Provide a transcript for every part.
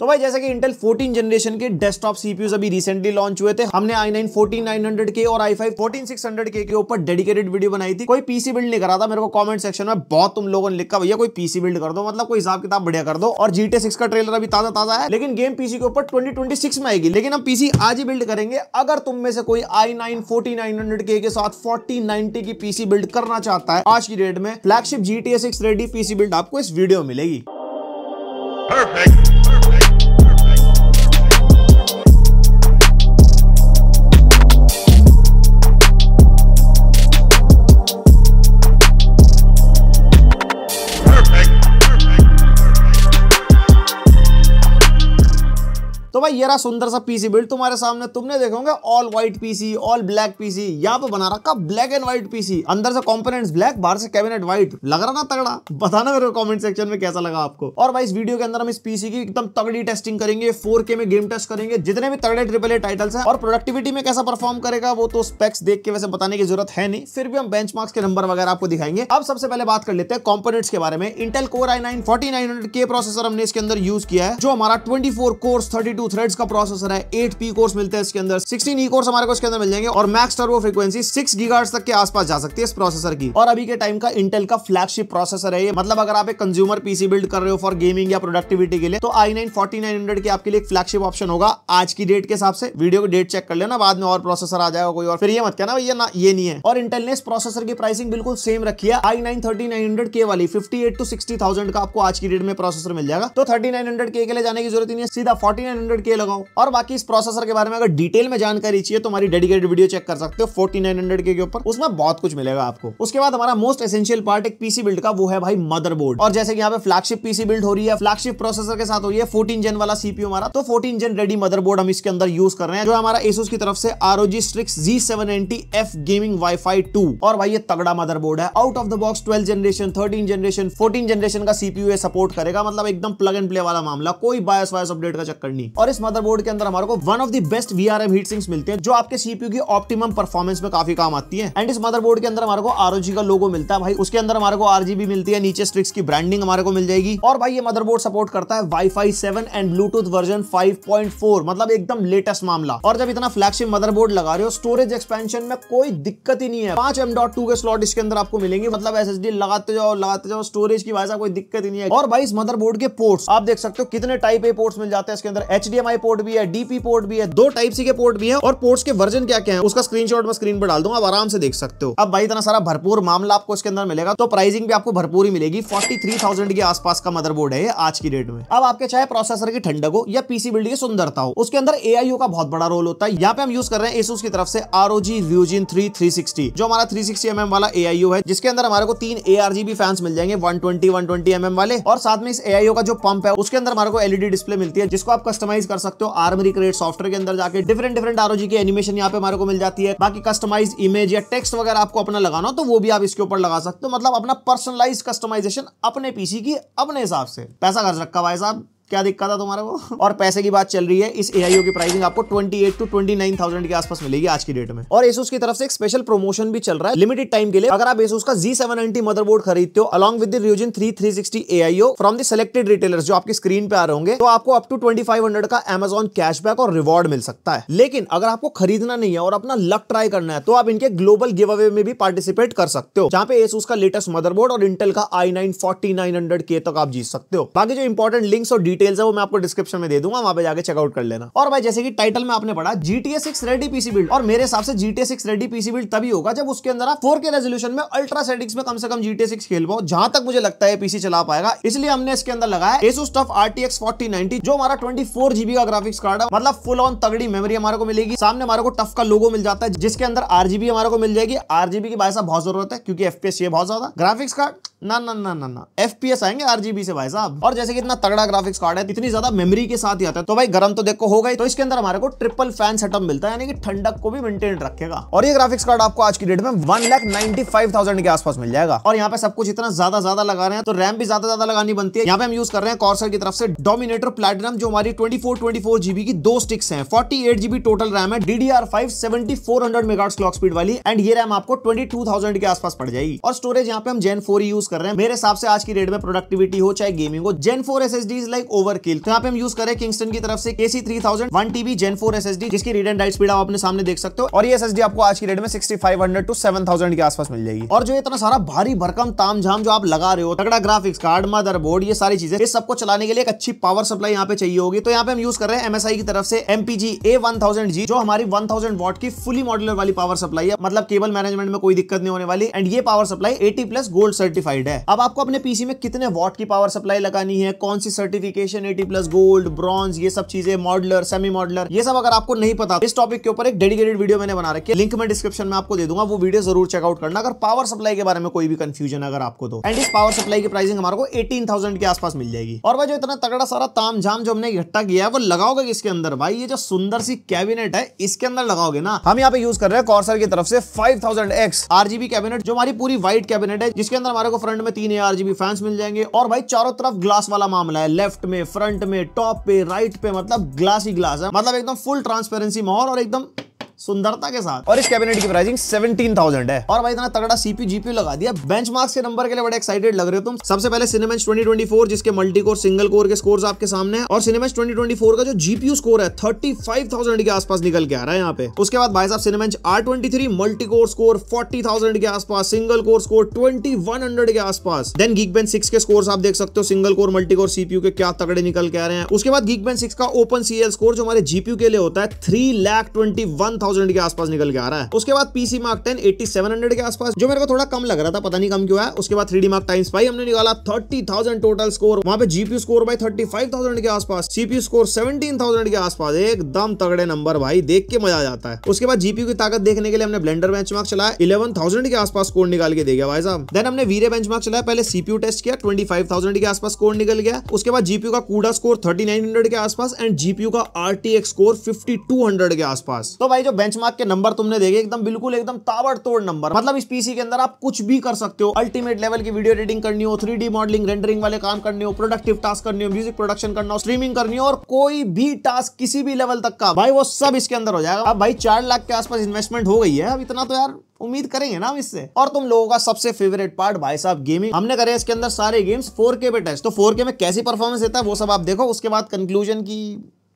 तो भाई, जैसे कि इंटेल 14 जनरेशन के डेस्कटॉप सीपीयूज अभी रिसेंटली लॉन्च हुए थे, हमने i9 14900 के और i5 14600 के के ऊपर डेडिकेटेड वीडियो बनाई थी। कोई पीसी बिल्ड नहीं करा था, मेरे को कमेंट सेक्शन में बहुत तुम लोगों ने लिखा, भैया, कोई पीसी बिल्ड कर दो मतलब कोई हिसाब किताब बढ़िया कर दो। और जीटे सिक्स का ट्रेलर अभी ताज़ा ताज़ा है, लेकिन गेम पीसी के ऊपर ट्वेंटी में आएगी। लेकिन हम पीसी आज ही बिल्ड करेंगे, अगर तुम में से कोई आई नाइन फोर्टी के के साथ फोर्टी की पीसी बिल्ड करना चाहता है, आज की डेट में flagship G T ready PC build आपको इस वीडियो मिलेगी। Perfect. भाई, ये रहा सुंदर सा पीसी बिल्ड तुम्हारे सामने। तुमने देखोगे all white PC all black PC यहाँ पे बना रखा ब्लैक एंड व्हाइट पीसी अंदर से कंपोनेंट्स ब्लैक बाहर से कैबिनेट व्हाइट लग रहा ना तगड़ा? बताना मेरे कमेंट सेक्शन में कैसा लगा आपको। और भाई, इस वीडियो के अंदर हम इस पीसी की एकदम तगड़ी टेस्टिंग करेंगे फोर में गेम टेस्ट करेंगे, जितने भी तगड़े ट्रिपल ए टाइटल्स है, और प्रोडक्टिविटी में कैसा परफॉर्म करेगा, वो तो स्पेक्स देख के वैसे बताने की ज़रूरत है नहीं। फिर भी हम बेंच के नंबर वगैरह आपको दिखाएँगे। अब सबसे पहले बात कर लेते हैं कॉम्पोनेट्स के बारे में। Intel core I nine forty के प्रोसेसर हमने इसके अंदर यूज़ किया है, जो हमारा twenty four cores thirty two threads का प्रोसेसर है एट पी कोर्स मिलते हैं इसके अंदर। सिक्सटीन ई कोर्स हमारे को इसके अंदर मिल जाएँगे और max turbo frequency six gigahertz तक के आसपास जा सकती है इस प्रोसेसर की। और अभी के टाइम का इंटेल का फ्लैगशिप प्रोसेसर है ये। मतलब अगर आप एक कंज्यूमर पीसी बिल्ड कर रहे हो फॉर गेमिंग या प्रोडक्टिविटी के लिए तो आई नाइन फोर्टी आपके लिए फ्लैगशिप ऑप्शन होगा आज की डेट के हिसाब से। वीडियो को डेट चेक कर लेना, बाद में और प्रोसेसर आ जाएगा कोई और। फिर ये मत कहना भैया, ना, ये नहीं है। और इंटेल ने इस प्रोसेसर की प्राइसिंग बिल्कुल सेम रखी है। I nine thirty nine hundred के वाली fifty eight two sixty thousand का आपको आज की डेट में प्रोसेसर मिल जाएगा। तो थर्टी नाइन हंड्रेड के लिए जाने की ज़रूरत नहीं है। सीधा फोर्टी नाइन हंड्रेड के लगाओ। और बाकी इस प्रोसेसर के बारे में अगर डिटेल में जानकारी चाहिए तो हमारी डेडिकेटेड वीडियो चेक कर सकते हो फोर्टी नाइन हंड्रेड के ऊपर। उसमें बहुत कुछ मिलेगा आपको। उसके बाद हमारा मोस्ट एसेंशियल पार्ट एक पीसी बिल्ड का, वो है भाई मदरबोर्ड और जैसे कि यहाँ पे फ्लैगशिप पीसी बिल्ड हो रही है फ्लैगशिप प्रोसेसर के साथ हो रही है फोर्टीन जेन वाला सीपीयू हमारा तो फोर्टीन जेन रेडी मदरबोर्ड हम इसके अंदर यूज़ कर रहे हैं, जो हमारा एसोस की तरफ़ से R O G Strix G seven NT F gaming wifi two और भाई ये तगड़ा मदरबोर्ड है। Out of the box twelve generation thirteen generation fourteen generation का सीपीयू सपोर्ट करेगा। मतलब एकदम प्लग एंड प्ले वाला मामला, कोई बायस वायस अपडेट का चक्कर नहीं। और इस मदरबोर्ड के अंदर हमारे को one of the best VRM heat sinks मिलते हैं, जो आपके सीपीयू की ऑप्टिमम परफॉर्मेंस में काफ़ी काम आती है। एंड इस मदरबोर्ड के अंदर हमारे को आरओजी का लोगो मिलता है भाई, उसके अंदर हमारे को आरजीबी मिलती है, नीचे स्ट्रिक्स की ब्रांडिंग हमारे को मिल जाएगी। और भाई ये मदरबोर्ड सपोर्ट करता है wifi seven and Bluetooth version five मतलब एकदम लेटेस्ट मामला। और जब इतना फ्लैगशिप मदरबोर्ड लगा रहे हो स्टोरेज एक्सपेंशन में कोई दिक्कत ही नहीं है। पाँच एम डॉट टू के स्लॉट इसके अंदर आपको मिलेंगे मतलब एस लगाते जाओ लगाते जाओ स्टोरेज की वजह कोई दिक्कत ही नहीं है। और भाई इस मदरबोर्ड के पोर्ट्स आप देख सकते हो कितने टाइप ए पोर्ट्स मिल जाते हैं इसके अंदर। एच पोर्ट भी है डीपी पोर्ट भी है, दो टाइप सी के पोर्ट भी है और पोर्ट्स के वर्जन क्या क्या है, उसका स्क्रीनशॉट मैं स्क्रीन पर डाल दूँगा, आप आराम से देख सकते हो। अब भाई इतना सारा भरपूर मामला आपको इसके अंदर मिलेगा तो प्राइसिंग भी आपको भरपूर ही मिलेगी फोर्टी थ्री थाउज़ेंड के आसपास का मदरबोर्ड है आज की डेट में। अब आपके चाहे प्रोसेसर की ठंडक हो या पीसी बिल्ड की सुंदरता हो, उसके अंदर एआईओ का बहुत बड़ा रोल होता है। यहाँ पे हम यूज़ कर रहे हैं एसूस की तरफ़ से R O G Ryujin three three sixty जो हमारा थ्री सिक्सटी एम वाला एआईओ है, जिसके अंदर हमारे को तीन ए आर जीबी फैंस मिल जाएँगे one twenty one twenty M वाले, और साथ में इस एआईओ का जो पंप है, उसके अंदर हमारे को एलईडी डिस्प्ले मिलती है, जिसको आप कस्टमाइज सकते हो। आर्मरी क्रिएट सॉफ्टवेयर के अंदर जाके डिफरेंट डिफरेंट आरओजी की एनिमेशन यहाँ पे हमारे को मिल जाती है। बाकी कस्टमाइज इमेज या टेक्स्ट वगैरह आपको अपना लगाना तो वो भी आप इसके ऊपर लगा सकते हो। मतलब अपना पर्सनलाइज कस्टमाइजेशन अपने पीसी की अपने हिसाब से। पैसा खर्च रखा भाई साहब। क्या दिक्कत है तुम्हारे को? और पैसे की बात चल रही है इस एआईओ की प्राइसिंग आपको 28 टू 29,000 के आसपास मिलेगी आज की डेट में। और एसूस की तरफ़ से एक स्पेशल प्रमोशन भी चल रहा है लिमिटेड टाइम के लिए। अगर आप एसूस का Z790 मदरबोर्ड खरीदते हो along with the three 3360 AIO from the selected retailers जो आपकी स्क्रीन पे आ रहे होंगे तो आपको अप टू ट्वेंटी का अमेजॉन कैशबैक और रिवॉर्ड मिल सकता है। लेकिन अगर आपको खरीदना नहीं है और अपना लक ट्राई करना है तो आप इनके ग्लोबल गिव अवे में भी पार्टिसिपेट कर सकते हो जहाँ पे एसूस का लेटेस्ट मदरबोर्ड और इंटेल का आई नाइन के तक आप जीत सकते हो। बाकी जो इंपॉर्टेंट लिंक्स और डिटेल्स है, वो मैं आपको डिस्क्रिप्शन में दे दूँगा, वहाँ पे जाके चेकआउट कर लेना। और भाई, जैसे कि टाइटल में आपने पढ़ा GTA six ready PC build और मेरे हिसाब से GTA six ready PC build तभी होगा जब उसके अंदर आप फोर के रेजोल्यूशन में अल्ट्रा सेटिंग्स में कम से कम जीटीए सिक्स खेल पाओ, जहाँ तक मुझे लगता है पीसी चला पाएगा। इसलिए हमने इसके अंदर लगाया एसूस टफ आरटीएक्स 4090 जो हमारा 24 जीबी का ग्राफिक्स कार्ड है। मतलब फुल ऑन तगड़ी मेमोरी हमारे को मिलेगी। सामने हमारे को टफ का लोगो मिल जाता है, जिसके अंदर आरजीबी हमारे को मिल जाएगी। आरजीबी की भाई साहब बहुत ज़रूरत है, क्योंकि एफपीएस ये बहुत ज़्यादा। ग्राफिक्स कार्ड ना ना ना ना ना। एफपीएस आएँगे आरजीबी से, भाई साहब। और जैसे कि इतना तगड़ा ग्राफिक्स कार्ड है, इतनी ज़्यादा मेमोरी के साथ ही आता है। तो भाई गर्म तो देखो हो गई तो इसके अंदर हमारे को ट्रिपल फ़ैन सेटअप मिलता है, यानी कि ठंडक को भी मेंटेन रखेगा। और ये ग्राफिक्स कार्ड आपको आज की डेट में one lakh ninety five thousand के आसपास मिल जाएगा। और यहाँ पे सब कुछ इतना ज़्यादा ज़्यादा लगा रहे हैं तो रैम भी ज़्यादा ज़्यादा लगानी बनती है। यहाँ पे हम यूज़ कर रहे हैं कॉर्सर की तरफ़ से डोमिनेटर प्लेटिनम जो हमारी twenty four twenty four GB की दो स्टिक्स है। Forty eight GB total RAM है D D R five seventy four hundred mega clock speed वाली एंड ये रैम आपको ट्वेंटी टू थाउज़ेंड के आसपास पड़ जाएगी। और स्टोरेज यहाँ पे हम जेन फोर यूज़ यूज़ कर रहे हैं। मेरे हिसाब से आज की रेट में प्रोडक्टिविटी हो चाहे गेमिंग हो gen four S S D is like overkill तो यहाँ पे हम यूज़ करें किंगस्टन की तरफ़ से KC three thousand one TB gen four S S D जिसकी रीड एंड राइट स्पीड आप अपने सामने देख सकते हो। और ये एस एस डी आपको आज की रेट में sixty five hundred to seven thousand के आसपास मिल जाएगी। और जो इतना सारा भारी भरकम ताम झाम जो आप लगा रहे हो, तगड़ा ग्राफिक्स कार्ड मदर बोर्ड ये सारी चीज़ें इस सबको चलाने के लिए एक अच्छी पावर सप्लाई यहाँ पे चाहिए होगी। तो यहाँ पे हम यूज़ कर रहे हैं एमएसआई की तरफ़ से MPG A one thousand G जो हमारी वन थाउज़ेंड वॉट की फुली मॉड्यूलर वाली पावर सप्लाई है। मतलब केबल मैनेजमेंट में कोई दिक्कत नहीं होने वाली। एंड ये power supply 80 plus gold certified है। अब आपको अपने पीसी में कितने वॉट की पावर सप्लाई लगानी है? कौन सी सर्टिफिकेशन 80 प्लस गोल्ड ब्रॉन्ज ये सब चीज़ें मॉडलर सेमी मॉडलर ये सब अगर आपको नहीं पता, इस टॉपिक के ऊपर एक डेडिकेटेड वीडियो मैंने बना रखी है। लिंक में डिस्क्रिप्शन में आपको दे दूँगा, वो वीडियो ज़रूर चेकआउट करना। अगर पावर सप्लाई के बारे में कोई भी कंफ्यूजन अगर आपको तो। एंड इस पावर सप्लाई की प्राइसिंग हमारे को एटीन के आसपास मिल जाएगी। और भाई जो इतना तगड़ा सारा ताम झाम जो हमने इकट्ठा किया है, वो लगाओगे किसके अंदर? भाई ये जो सुंदर सी कैबिनेट है, इसके अंदर लगाओगे ना? हम यहाँ पे यूज़ कर रहे हैं कॉर्सर की तरफ़ से 5000X आरजीबी कैबिनेट जो हमारी पूरी व्हाइट कैबिनेट है, जिसके अंदर हमारे को फ्रंट में तीन आरजीबी फैंस मिल जाएँगे। और भाई, चारों तरफ़ ग्लास वाला मामला है। लेफ़्ट में फ्रंट में टॉप पे राइट पे मतलब ग्लास ही ग्लास है। मतलब एकदम फुल ट्रांसपेरेंसी माहौल और एकदम सुंदरता के साथ। और इस कैबिनेट की प्राइसिंग 17,000 है। और भाई इतना तगड़ा सीपी जीपी लगा दिया। बेंच के नंबर के लिए बड़े एक्साइटेड लग रहे हो तुम। सबसे पहले सिनेमेंस 2024 जिसके मल्टी कोर सिंगल कोर के स्कोर्स आपके सामने है। और सिनेमेंस 2024 का जो जीपीयू स्कोर है 35,000 के आसपास निकल के आ रहा है यहाँ पे। उसके बाद भाई साहब Cinebench R twenty multi core score forty के आसपास। सिंगल कोर स्कोर ट्वेंटी के आसपास। देन गीक बेन सिक्स के स्कोर आप देख सकते हो। Single core multi core CPU के क्या तगड़े निकल के आ रहे हैं। उसके बाद गीक बेन सिक्स का ओपन सीएल स्कोर जो हमारे जीपीयू के लिए होता है three lakh twenty one thousand के आसपास निकल के आ रहा है। उसके बाद PC mark ten eighty seven hundred के आसपास, जो मेरे को थोड़ा कम लग रहा था, पता नहीं कम क्यों है। उसके बाद three D mark times five हमने निकाला थर्टी थाउज़ेंड टोटल स्कोर वहाँ पे जीपीयू स्कोर भाई थर्टी फाइव थाउज़ेंड के आसपास सीपीयू स्कोर सेवनटीन थाउज़ेंड के आसपास, एकदम तगड़े नंबर भाई, देख के मज़ा आ जाता है। उसके बाद जीपीयू की ताकत देखने के लिए हमने ब्लेंडर बेंच मार्क चलाया इलेवन थाउज़ेंड के आसपास स्कोर निकाल के दे गया भाई साहब। देन हमने वीरे बेंच मार्क चलाया, पहले सीपीयू टेस्ट किया ट्वेंटी फाइव थाउज़ेंड के आसपास स्कोर निकल गया। उसके बाद जीपीयू का कूडा स्कोर थर्टी नाइन हंड्रेड के आसपास एंड जीपीयू का RTX score fifty two hundred के आसपास। तो भाई जो बेंच के नंबर तुमने देखे, एकदम बिल्कुल एकदम ताबड़तोड़ नंबर मतलब इस पीसी के अंदर आप कुछ भी कर सकते हो। अल्टीमेट लेवल की वीडियो एडिटिंग करनी हो थ्री मॉडलिंग रेंडरिंग वाले काम करने हो प्रोडक्टिव टास्क करनी हो म्यूज़िक प्रोडक्शन करना हो स्ट्रीमिंग करनी हो, और कोई भी टास्क किसी भी लेवल तक का, भाई वो सब इसके अंदर हो जाएगा। अब भाई चार लाख के आसपास इन्वेस्टमेंट हो गई है, अब इतना तो यार उम्मीद करेंगे ना इससे। और तुम लोगों का सबसे फेवरेट पार्ट भाई साहब गेमिंग हमने करे इसके अंदर सारे गेम्स 4K पे टेस्ट तो 4K में कैसी परफॉर्मेंस देता है वो सब आप देखो। उसके बाद कंक्लूजन की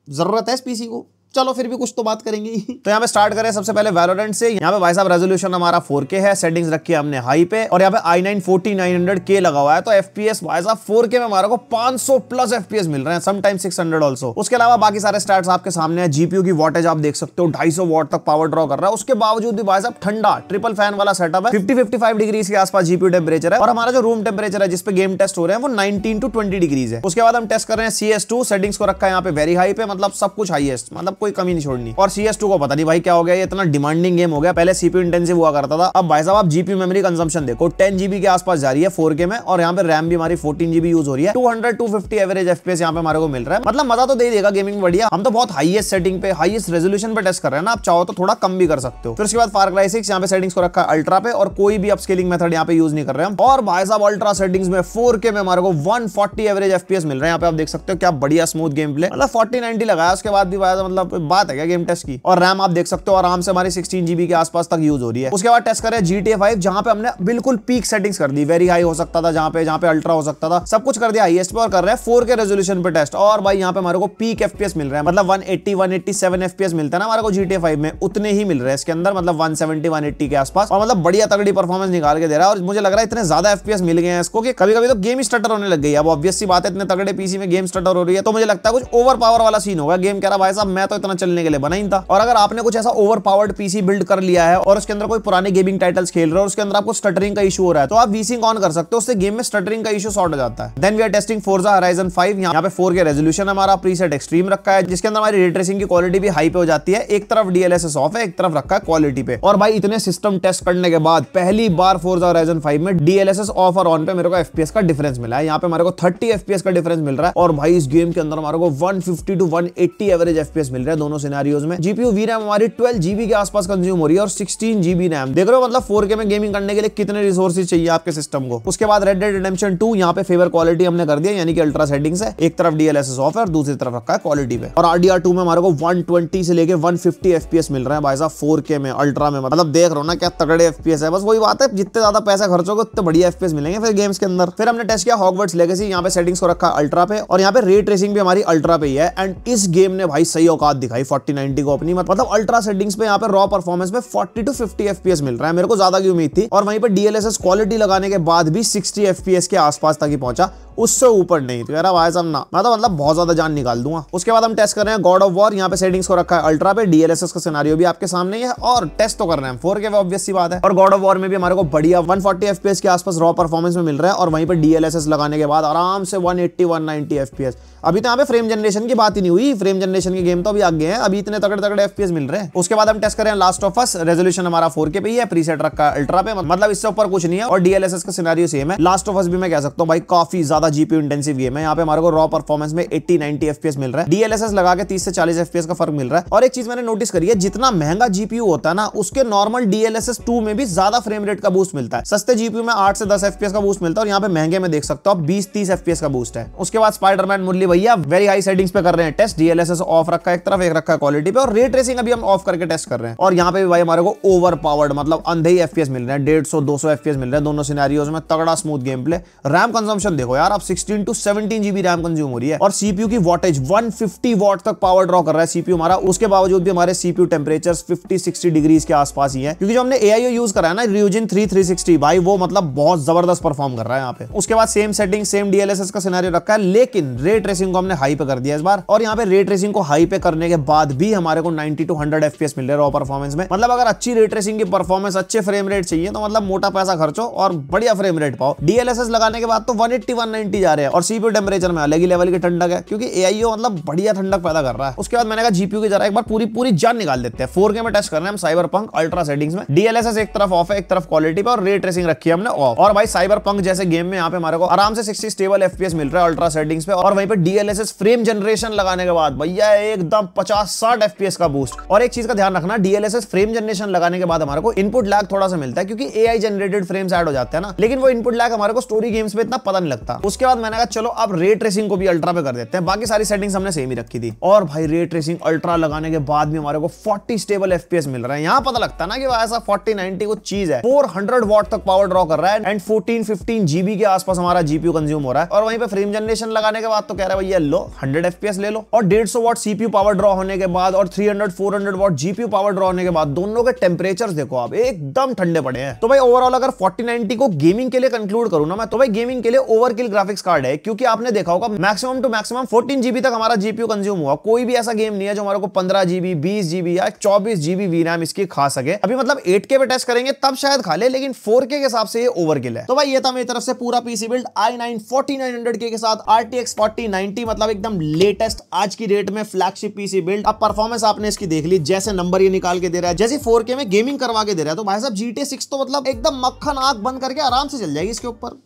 ज़रूरत है इस पीसी को। चलो फिर भी कुछ तो बात करेंगे तो यहाँ पे स्टार्ट करें सबसे पहले वैलोरेंट से। यहाँ पे भाई साहब रेजोल्यूशन हमारा 4K है सेटिंग्स रखी है हमने हाई पे। और यहाँ पे I nine forty nine hundred के लगा हुआ है तो एफपीएस भाई साहब 4K में हमारे को 500 प्लस एफपीएस मिल रहे हैं समटाइम 600 ऑल्सो उसके अलावा बाकी सारे स्टार्ट आपके सामने है जीपीयू की वॉटेज आप देख सकते हो, ढाई सौ वॉट तक पावर ड्रॉ कर रहा है। उसके बावजूद भी भाई साहब, ठंडा ट्रिपल फ़ैन वाला सेटअप है फिफ्टी फिफ्टी फाइव डिग्री के आसपास जीपीयू टेम्परेचर है। और हमारा जो रूम टेम्परेचर है जिसपे गेम टेस्ट हो रहे हैं, वो नाइनटीन टू ट्वेंटी डिग्रीज है। उसके बाद हम टेस्ट कर रहे हैं सी सेटिंग्स को रखा है यहाँ पे वेरी हाई पे मतलब सब कुछ हाईएस्ट मतलब कोई कमी नहीं छोड़नी। और सी को पता नहीं भाई क्या हो गया, ये इतना डिमांडिंग गेम हो गया। पहले सीपी इंटेंसिव हुआ करता था। अब भाई साहब, आप जीपी मेमोरी कंजम्पशन देखो टेन जीबी के आसपास जा रही है फोर में, और यहाँ पे रैम भी हमारी फोर्टीन जीबी यूज़ हो रही है। टू हंड्रेड एवरेज एफपीएस यहाँ पे हमारे को मिल रहा है। मतलब मज़ा तो दे देगा गेमिंग बढ़िया। हम तो बहुत हाईएस्ट सेटिंग पे हाईएस्ट रेजोल्यूशन पे टेस्ट कर रहे हैं ना। आप चाहो तो थोड़ा कम भी कर सकते हो। फिर उसके बाद फार क्राई यहाँ पे सेटिंग्स को रखा अल्ट्रा पे, और कोई भी अपस्केलिंग मेथड यहाँ पे यूज़ नहीं कर रहे हैं और भाई साहब अल्ट्रा सेटिंग्स में फोर के में हमारे को वन एवरेज एफपीएस मिल रहे हैं। यहाँ पे आप देख सकते हो क्या बढ़िया स्मूथ गेम प्ले मतलब फोर्टी लगाया, उसके बाद भी भाई मतलब बात है क्या गेम टेस्ट की? और रैम आप देख सकते हो आराम से हमारी सिक्सटीन जीबी के आसपास तक यूज़ हो रही है। उसके बाद टेस्ट करें जी टी फाइव जहाँ पे हमने बिल्कुल पीक सेटिंग्स कर दी। वेरी हाई हो सकता था, जहाँ पे जहाँ पे अल्ट्रा हो सकता था। सब कुछ कर दिया हाईएस्ट पे और कर रहे हैं फोर के रेजोल्यूशन पे टेस्ट और भाई, यहाँ पे हमारे को पीक एफपीएस मिल रहा है। मतलब 180 187 एफपीएस मिलता है ना हमारे को जी टी फाइव में। उतने ही मिल रहे हैं इसके अंदर मतलब 170 180 के आसपास। और मतलब बढ़िया तगड़ी परफॉर्मेंस निकाल के दे रहा है। और मुझे लग रहा है इतने ज़्यादा एफपीएस मिल गए हैं इसको कि कभी कभी तो गेम स्टार्टर होने लग गई अब ऑब्वियसली बात है, इतने तगड़े पीसी में गेम स्टार्टर हो रही है तो मुझे लगता है कुछ ओवर पावर वाला सीन होगा। गेम कह रहा भाई साहब, मैं तो इतना चलने के लिए बना ही था। और अगर आपने कुछ ऐसा ओवर पावर्ड पीसी बिल्ड कर लिया है और उसके अंदर कोई पुराने गेमिंग टाइटल्स खेल रहे हो उसके अंदर आपको स्टटरिंग का इशू हो रहा है तो आप वीसिंग ऑन कर सकते हो? उससे गेम में स्टटरिंग का इशू सॉर्ट हो जाता है। Then we are testing Forza Horizon 5 यहाँ पे 4 के रेजोल्यूशन हमारा। प्रीसेट एक्सट्रीम रखा है, जिसके अंदर हमारी रेट्रेसिंग की क्वालिटी भी हाई पे हो जाती है। एक तरफ़ डीएलएसएस ऑफ़ है, एक तरफ़ रखा है क्वालिटी पे। और भाई, इतने सिस्टम टेस्ट करने के बाद पहली बार फोर्जा हराइजन 5 में डीएलएसएस ऑफ़ और ऑन पे मेरे को एफपीएस का डिफरेंस मिला है। यहाँ पे मेरे को 30 एफपीएस का डिफरेंस मिल रहा है। और भाई, इस गेम के अंदर हमारे को 150 टू 180 एवरेज एफपीएस मिल रहा रहे हैं दोनों सिनेरियोज में। जीपीयू वी रैम हमारी ट्वेल्व जीबी के आसपास कंज्यूम हो रही है और सिक्सटीन जीबी रैम देख रहे हो मतलब फोर में गेमिंग करने के लिए कितने रिसोर्सेज चाहिए आपके सिस्टम को। उसके बाद रेड डेड रिडेम्पशन टू यहाँ पे फेवर क्वालिटी हमने कर दिया, यानी कि अल्ट्रा सेटिंग्स है। एक तरफ़ डीएलएसएस ऑफ़ है और दूसरी तरफ़ रखा है क्वालिटी पे। और आरडीआर टू में हमारे को 120 से लेके 150 एफपीएस मिल रहा है भाई साहब 4K में अल्ट्रा में। मतलब देख रहा हूँ ना, क्या तगड़े एफपीएस है। बस वही बात है, जितने ज़्यादा पैसा खर्च होगा उतने बढ़िया एफपीएस मिलेंगे फिर गेम्स के अंदर। फिर हमने टेस्ट किया हॉगवर्ड्स लेगेसी यहाँ पे सेटिंग्स को रखा अल्ट्रा पे। और यहाँ पे रे ट्रेसिंग भी हमारी अल्ट्रा पे ही है। एंड इस गेम ने भाई सही औकात दिखाई फोर्टी नाइनटी को अपनी। मतलब अल्ट्रा सेटिंग्स पे यहाँ पे रॉ परफॉर्मेंस में फोर्टी टू फिफ्टी एफपीएस मिल रहा है। मेरे को ज़्यादा की उम्मीद थी। और वहीं पे डीएलएसएस क्वालिटी लगाने के बाद भी सिक्सटी एफपीएस के आसपास तक ही पहुँचा। उससे ऊपर नहीं। तो यार भाई साहब, ना। मैं तो मतलब बहुत ज़्यादा जान निकाल दूँगा। उसके बाद हम टेस्ट कर रहे हैं गॉड ऑफ़ वॉर यहाँ पे सेटिंग्स को रखा है अल्ट्रा पे। डीएलएसएस का सिनारियो भी आपके सामने ही है। और टेस्ट तो कर रहे हैं फोर के ऑब्वियस सी बात है। और गॉड ऑफ़ वॉर में भी हमारे को बढ़िया 140 एफपीएस के आसपास रॉ परफॉर्मेंस में मिल रहा है। और वहीं पर डीएलएसएस लगाने के बाद आराम से 180 190 एफपीएस अभी तो यहाँ पे फ्रेम जनरेशन की बात ही नहीं हुई। फ्रेम जनरेशन के गेम तो अभी आगे हैं। अभी इतने तगड़े तगड़े एफपीएस मिल रहे हैं। उसके बाद हम टेस्ट करें लास्ट ऑफ़ अस रेजोल्यूशन हमारा फोर के पे ही है प्रीसेट रखा अल्ट्रा पे। मतलब इससे ऊपर कुछ नहीं है और डीएलएसएस का सिनारियो सेम है। लास्ट ऑफ़ अस भी मैं कह सकता हूँ भाई, काफ़ी ज़्यादा जीपी इंटेंसिव गेम है। यहाँ पे हमारे को रॉ परफॉर्मेंस में एट्टी नाइनटी एफपीएस मिल रहा है। डीएलएसएस लगा के तीस से चालीस एफपीएस का फ़र्क मिल रहा है। और एक चीज़ मैंने नोटिस करी है, जितना महँगा जीपीयू होता है ना, उसके नॉर्मल डीएलएसएस टू में भी ज़्यादा फ्रेम रेट का बूस्ट मिलता है। सस्ते जीपीयू में आठ से दस एफपीएस का बूस्ट मिलता है और यहाँ पे महँगे में देख सकते हो बीस तीस एफपीएस का बूस्ट है। उसके बाद स्पाइडरमैन मुरली भैया वेरी हाई सेटिंग्स पे कर रहे हैं टेस्ट डीएलएसएस ऑफ़ रखा एक तरफ़ एक रखा है क्वालिटी पे और रे ट्रेसिंग अभी हम ऑफ़ करके टेस्ट कर रहे हैं। और यहाँ पे भी भाई हमारे को ओवर पावर्ड मतलब अंधे ही एफपीएस मिल रहे हैं, डेढ़ सौ, दो सौ मिल रहे हैं दोनों सिनेरियोज में, तगड़ा smooth game play RAM consumption देखो यार आप sixteen to seventeen GB RAM consume हो रही है और सीपीयू की वॉटेज 150 वॉट तक पावर ड्रॉ कर रहा है सीपीयू हमारा। उसके बावजूद भी हमारे सीपीयू टेम्परेचर 50 60 डिग्रीज के आसपास ही है। क्योंकि जो हमने एआईओ यूज़ करा है ना रियूजिन 3360 भाई वो मतलब बहुत ज़बरदस्त परफॉर्म कर रहा है यहाँ पे। उसके बाद सेम सेटिंग सेम डीएलएसएस का सिनेरियो रखा है, लेकिन रे ट्रेसिंग को हमने हाई पे कर दिया इस बार। और यहाँ पे रे ट्रेसिंग को हाई पे करने के बाद भी हमारे को 90 टू 100 एफपीएस मिल रहे रॉ परफॉर्मेंस में। मतलब अगर अच्छी रे ट्रेसिंग की परफॉर्मेंस अच्छे फ्रेम रेट चाहिए तो मतलब मोटा पैसा खर्चो और बढ़िया फ्रेम रेट पाओ। डीएलएसएस लगाने के बाद तो 180 190 जा रहे हैं और सीपीयू टेम्परेचर में अलग ही लेवल की ठंडक है, क्योंकि एआईओ मतलब बढ़िया ठंडक पैदा कर रहा है। उसके बाद मैंने कहा जीपीयू की जरा एक बार पूरी पूरी जान निकाल देते हैं। फोर के में टेस्ट कर रहे हैं हम साइबर पंक अल्ट्रा सेटिंग्स में डीएलएसएस एक तरफ़ ऑफ़ है, एक तरफ़ क्वालिटी पे और रे ट्रेसिंग रखी है हमने ऑफ़ और भाई साइबर पंक जैसे गेम में यहाँ पे हमारे को आराम से सिक्सटी स्टेबल एफपीएस मिल रहा है अल्ट्रा सेटिंग्स पे और वहीं पे डीएलएसएस फ्रेम जनरेशन लगाने के बाद भैया एकदम पचास साठ एफपीएस का बूस्ट और एक चीज़ का ध्यान रखना डीएलएसएस फ्रेम जनरेशन लगाने के बाद हमारे को इनपुट लैग थोड़ा सा मिलता है, क्योंकि एआई जनरेटेड फ्रेम्स ऐड हो जाते हैं ना। लेकिन वो इनपुट लैग हमारे को स्टोरी गेम्स में इतना पता नहीं लगता। उसके बाद मैंने कहा, चलो, अब रे ट्रेसिंग को भी अल्ट्रा पे कर देते हैं। बाकी सारी सेटिंग्स हमने सेम ही रखी थी। और भाई रे ट्रेसिंग अल्ट्रा लगाने के बाद भी हमारे को 40 स्टेबल एफपीएस मिल रहा है। यहाँ पता लगता ना कि ऐसा 40 90 कुछ चीज़ है। 400 वॉट तक पावर ड्रॉ कर रहा है एंड 14 15 जीबी के आसपास हमारा जीपीयू कंज्यूम हो रहा है। और वहीं पे फ्रेम जनरेशन लगाने के बाद तो कह रहा है, भैया, लो 100 एफपीएस ले लो और 150 वॉट सीपीयू पावर ड्रॉ होने के बाद और 300 400 वॉट जीपीयू पावर ड्रॉ होने के बाद, दोनों के टेम्परेचर देखो आप, एकदम ठंडे पड़े हैं। तो भाई ओवरऑल अगर 4090 को गेमिंग के लिए कंक्लूड करूँ ना मैं तो भाई गेमिंग के लिए ओवरकिल ग्राफिक्स कार्ड है, क्योंकि आपने देखा होगा मैक्सिमम टू मैक्सिमम 14 जीबी तक हमारा जीपीयू कंज्यूम हुआ। कोई भी ऐसा गेम नहीं है जो हमारे को 15 जीबी 20 जीबी या 24 जीबी वी रैम इसकी खा सके। अभी मतलब 8K पे टेस्ट करेंगे, तब शायद खा ले, लेकिन 4K के हिसाब से ओवरकिल है। तो भाई, ये था मेरी तरफ़ से पूरा पीसी बिल्ड i9 4900K के साथ RTX 4090 मतलब एकदम लेटेस्ट आज की डेट में फ्लैगशिप पीसी बिल्ड। अब परफॉर्मेंस आपने इसकी देख ली, जैसे नंबर ये निकाल के दे रहा है, जैसे 4K में गेमिंग करवा के दे रहा है तो भाई साहब GTA 6 तो मतलब एकदम मक्खन आँख बंद करके आराम से चल जाएगी इसके ऊपर।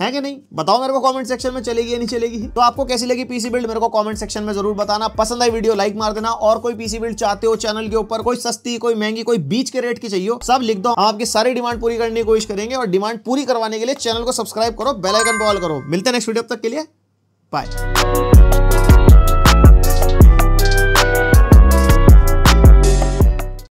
है कि नहीं? बताओ मेरे को कमेंट सेक्शन में चलेगी या नहीं चलेगी। तो आपको कैसी लगी पीसी बिल्ड मेरे को कमेंट सेक्शन में ज़रूर बताना। पसंद आई वीडियो लाइक मार देना। और कोई पीसी बिल्ड चाहते हो चैनल के ऊपर, कोई सस्ती, कोई महँगी, कोई बीच के रेट की चाहिए सब लिख दो। हम आपकी सारी डिमांड पूरी करने की कोशिश करेंगे और डिमांड पूरी करवाने के लिए चैनल को सब्सक्राइब करो बेलाइकन कॉल करो। मिलते नेक्स्ट वीडियो तक के लिए बाय